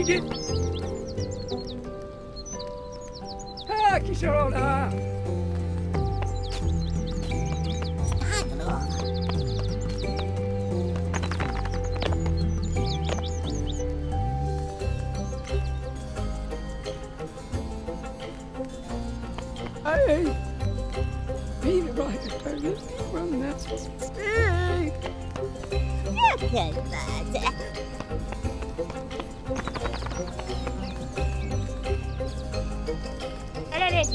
idzie! Tak, kisielona! Hey! Peter Roger turned his feet from that. Hey! Look at that!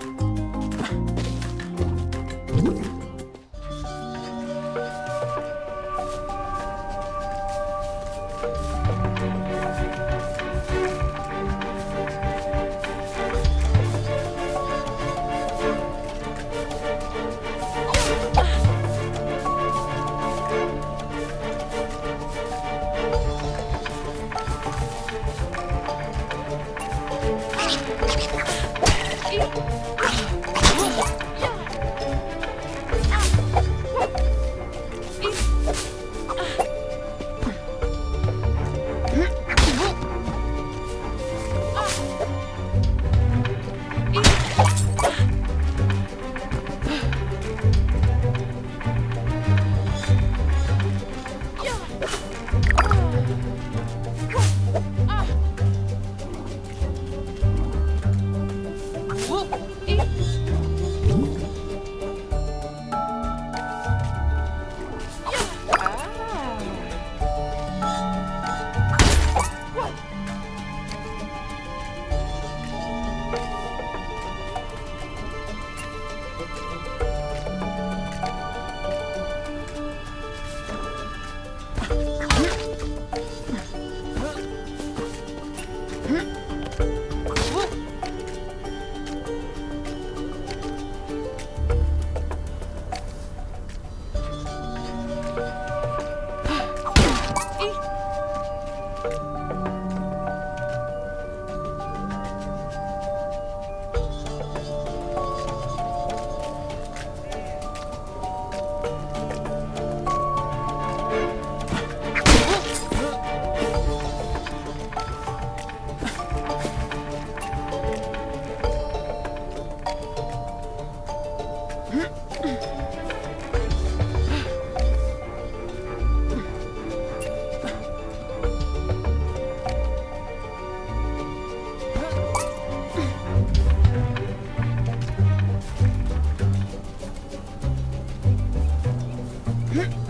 Thank you. 嗯